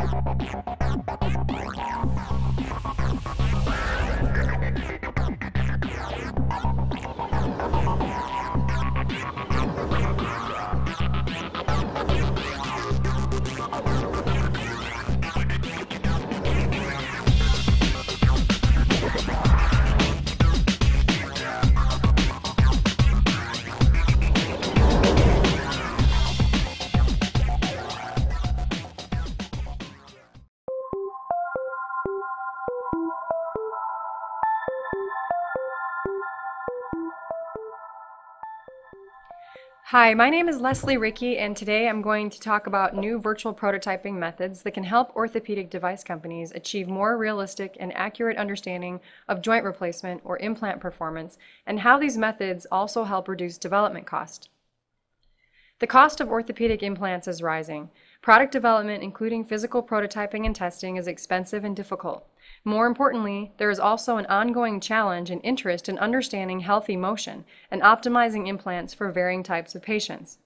「あっどけっどけっ」Hi, my name is Leslie Ricky, and today I'm going to talk about new virtual prototyping methods that can help orthopedic device companies achieve more realistic and accurate understanding of joint replacement or implant performance, and how these methods also help reduce development cost. The cost of orthopedic implants is rising. Product development, including physical prototyping and testing, is expensive and difficult. More importantly, there is also an ongoing challenge and interest in understanding healthy motion and optimizing implants for varying types of patients.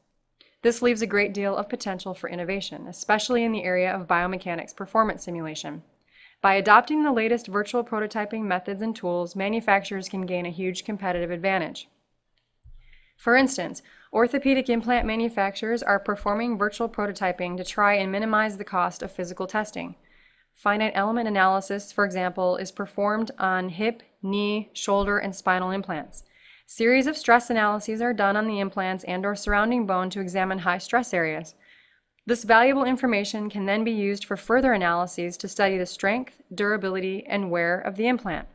This leaves a great deal of potential for innovation, especially in the area of biomechanics performance simulation. By adopting the latest virtual prototyping methods and tools, manufacturers can gain a huge competitive advantage. For instance, orthopedic implant manufacturers are performing virtual prototyping to try and minimize the cost of physical testing. Finite element analysis, for example, is performed on hip, knee, shoulder, and spinal implants. Series of stress analyses are done on the implants and or surrounding bone to examine high stress areas. This valuable information can then be used for further analyses to study the strength, durability, and wear of the implant.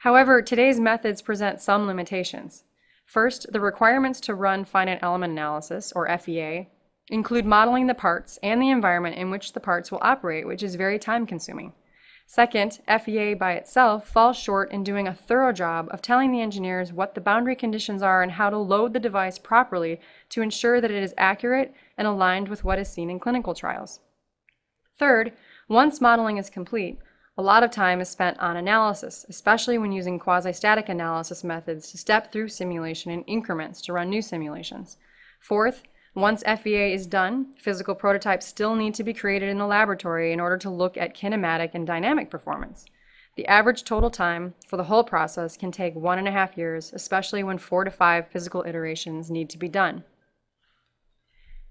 However, today's methods present some limitations. First, the requirements to run finite element analysis, or FEA, include modeling the parts and the environment in which the parts will operate, which is very time consuming. Second, FEA by itself falls short in doing a thorough job of telling the engineers what the boundary conditions are and how to load the device properly to ensure that it is accurate and aligned with what is seen in clinical trials. Third, once modeling is complete, a lot of time is spent on analysis, especially when using quasi-static analysis methods to step through simulation in increments to run new simulations. Fourth, once FEA is done, physical prototypes still need to be created in the laboratory in order to look at kinematic and dynamic performance. The average total time for the whole process can take one and a half years, especially when four to five physical iterations need to be done.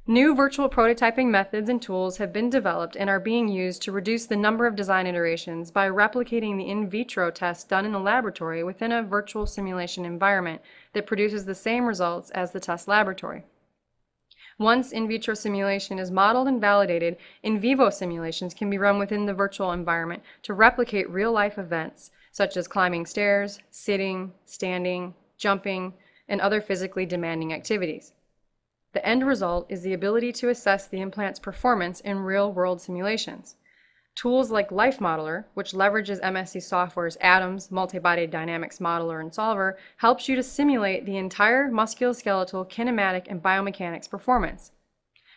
New virtual prototyping methods and tools have been developed and are being used to reduce the number of design iterations by replicating the in vitro tests done in the laboratory within a virtual simulation environment that produces the same results as the test laboratory. Once in vitro simulation is modeled and validated, in vivo simulations can be run within the virtual environment to replicate real-life events such as climbing stairs, sitting, standing, jumping, and other physically demanding activities. The end result is the ability to assess the implant's performance in real-world simulations. Tools like Life Modeler, which leverages MSC Software's ADAMS Multi-Body Dynamics Modeler and Solver, helps you to simulate the entire musculoskeletal, kinematic, and biomechanics performance.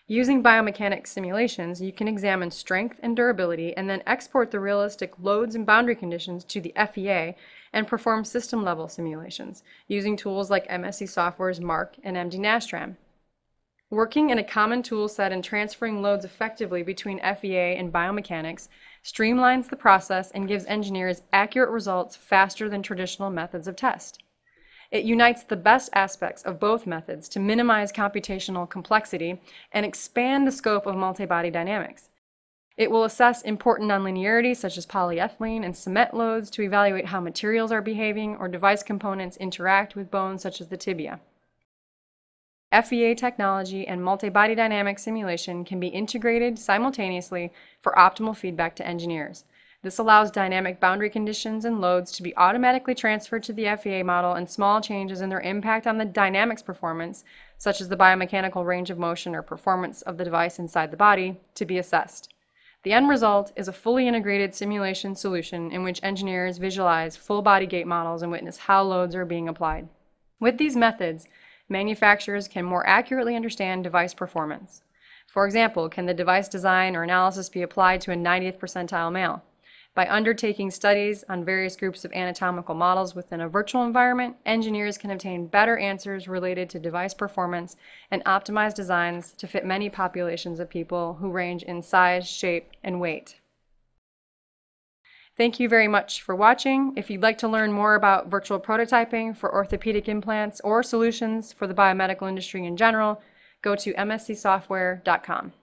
Using biomechanics simulations, you can examine strength and durability and then export the realistic loads and boundary conditions to the FEA and perform system-level simulations using tools like MSC Software's MARC and MD Nastran. Working in a common tool set and transferring loads effectively between FEA and biomechanics streamlines the process and gives engineers accurate results faster than traditional methods of test. It unites the best aspects of both methods to minimize computational complexity and expand the scope of multi-body dynamics. It will assess important nonlinearities such as polyethylene and cement loads to evaluate how materials are behaving or device components interact with bones such as the tibia. FEA technology and multi-body dynamic simulation can be integrated simultaneously for optimal feedback to engineers. This allows dynamic boundary conditions and loads to be automatically transferred to the FEA model and small changes in their impact on the dynamics performance, such as the biomechanical range of motion or performance of the device inside the body, to be assessed. The end result is a fully integrated simulation solution in which engineers visualize full body gait models and witness how loads are being applied. With these methods, manufacturers can more accurately understand device performance. For example, can the device design or analysis be applied to a 90th percentile male? By undertaking studies on various groups of anatomical models within a virtual environment, engineers can obtain better answers related to device performance and optimize designs to fit many populations of people who range in size, shape, and weight. Thank you very much for watching. If you'd like to learn more about virtual prototyping for orthopedic implants or solutions for the biomedical industry in general, go to mscsoftware.com.